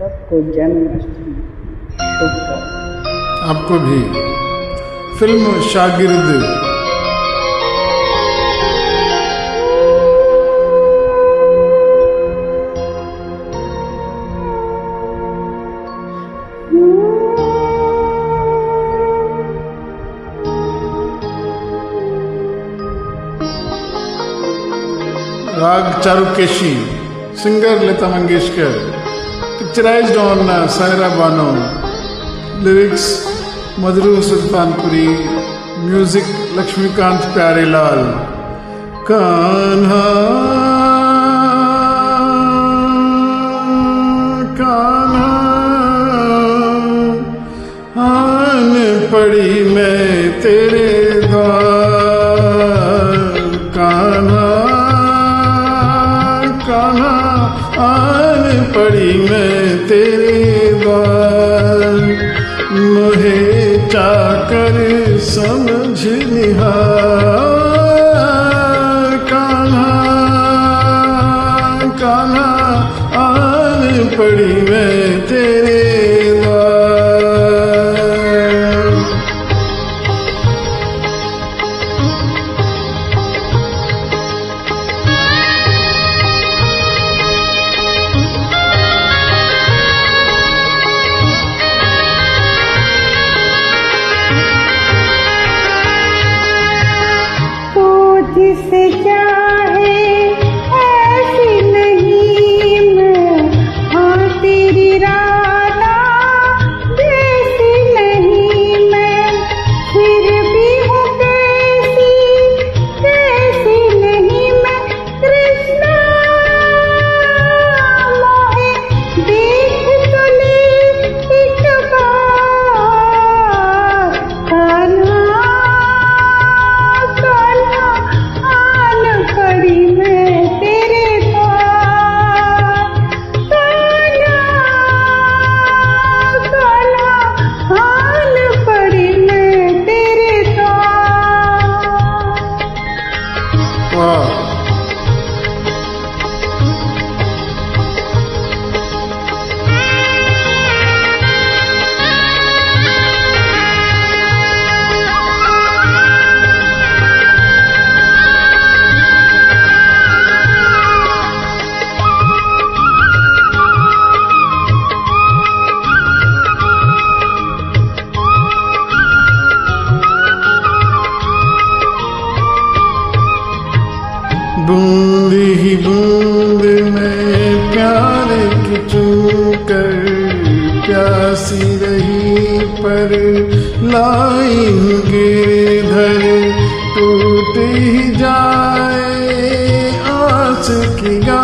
सबको जन्माष्टमी आपको भी। Film Shagird. Raag Charukeshi. Singer Lata Mangeshkar. Picturised on Saira Banu lyrics Majrooh Sultanpuri music Laxmikant Pyarelal Kanha Kanha आन पड़ी मैं तेरे तेरे बार मुहे चाकर समझ निहार। कान्हा कान्हा आन पड़ी बूंद ही बूंद में प्यार की चूकर प्यासी रही पर लाएँगे धर टूट ही जाए आस की गागर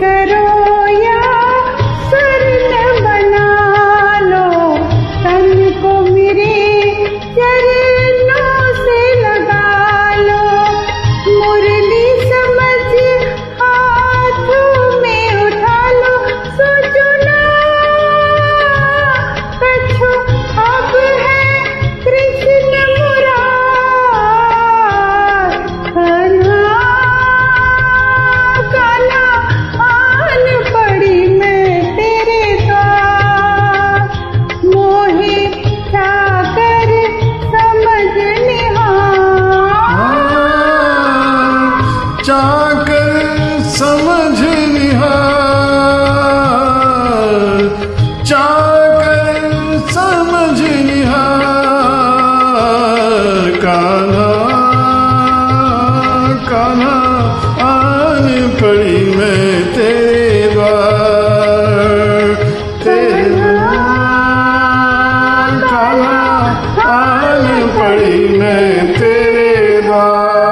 கண் तेरे